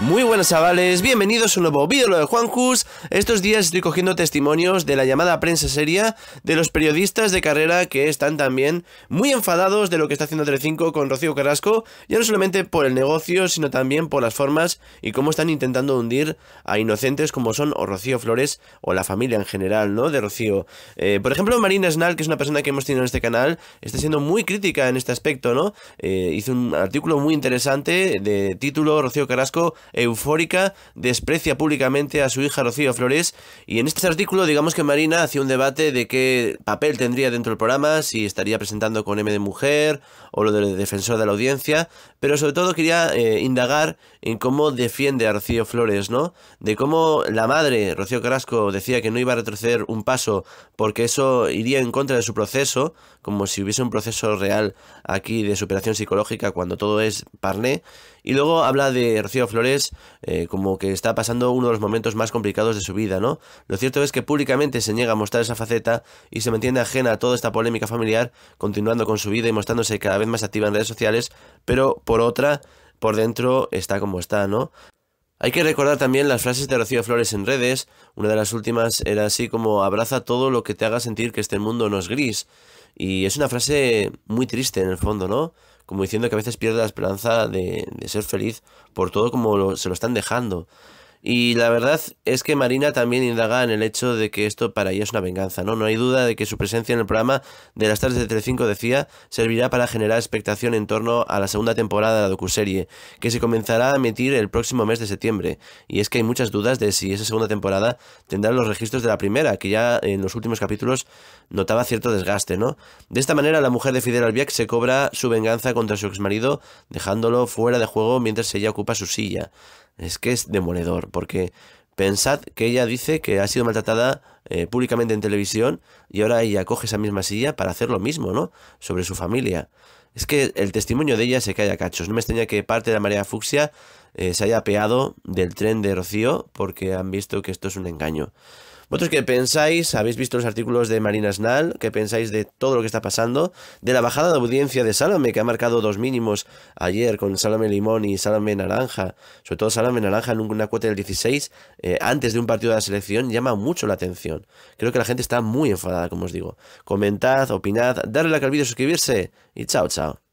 Muy buenas chavales, bienvenidos a un nuevo vídeo de Juan Cus. Estos días estoy cogiendo testimonios de la llamada prensa seria de los periodistas de carrera que están también muy enfadados de lo que está haciendo Telecinco con Rocío Carrasco, ya no solamente por el negocio, sino también por las formas y cómo están intentando hundir a inocentes como son o Rocío Flores o la familia en general, ¿no? De Rocío. Eh, por ejemplo, Marina Snal, que es una persona que hemos tenido en este canal, está siendo muy crítica en este aspecto, ¿no? Eh, hizo un artículo muy interesante de título Rocío Carrasco eufórica, desprecia públicamente a su hija Rocío Flores y en este artículo digamos que Marina hacía un debate de qué papel tendría dentro del programa, si estaría presentando con M de mujer o lo de defensor de la audiencia, pero sobre todo quería eh, indagar en cómo defiende a Rocío Flores, ¿no? De cómo la madre, Rocío Carrasco, decía que no iba a retroceder un paso porque eso iría en contra de su proceso, como si hubiese un proceso real aquí de superación psicológica cuando todo es parné. Y luego habla de Rocío Flores eh, como que está pasando uno de los momentos más complicados de su vida, ¿no? Lo cierto es que públicamente se niega a mostrar esa faceta y se mantiene ajena a toda esta polémica familiar, continuando con su vida y mostrándose cada vez más activa en redes sociales, pero por otra, por dentro está como está, ¿no? Hay que recordar también las frases de Rocío Flores en redes. Una de las últimas era así como abraza todo lo que te haga sentir que este mundo no es gris. Y es una frase muy triste en el fondo, ¿no? Como diciendo que a veces pierde la esperanza de, de ser feliz por todo como se lo están dejando. Y la verdad es que Marina también indaga en el hecho de que esto para ella es una venganza, ¿no? No hay duda de que su presencia en el programa de las tardes de Telecinco, decía, servirá para generar expectación en torno a la segunda temporada de la docuserie, que se comenzará a emitir el próximo mes de septiembre. Y es que hay muchas dudas de si esa segunda temporada tendrá los registros de la primera, que ya en los últimos capítulos notaba cierto desgaste, ¿no? De esta manera, la mujer de Fidel Albiac se cobra su venganza contra su exmarido, dejándolo fuera de juego mientras ella ocupa su silla. Es que es demoledor, porque pensad que ella dice que ha sido maltratada eh, públicamente en televisión y ahora ella coge esa misma silla para hacer lo mismo, ¿no? Sobre su familia. Es que el testimonio de ella se cae a cachos. No me extraña que parte de la marea fucsia eh, se haya apeado del tren de Rocío porque han visto que esto es un engaño. ¿Vosotros qué pensáis? ¿Habéis visto los artículos de Marina Snal? ¿Qué pensáis de todo lo que está pasando? De la bajada de audiencia de Salome, que ha marcado dos mínimos ayer con Salome Limón y Salome Naranja. Sobre todo Salome Naranja en una cuota del 16, eh, antes de un partido de la selección, llama mucho la atención. Creo que la gente está muy enfadada, como os digo. Comentad, opinad, darle like al vídeo, suscribirse y chao, chao.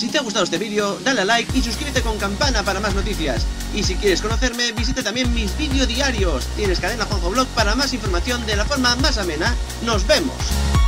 Si te ha gustado este vídeo, dale a like y suscríbete con campana para más noticias. Y si quieres conocerme, visita también mis vídeos diarios. Tienes cadena Juanjo Blog para más información de la forma más amena. ¡Nos vemos!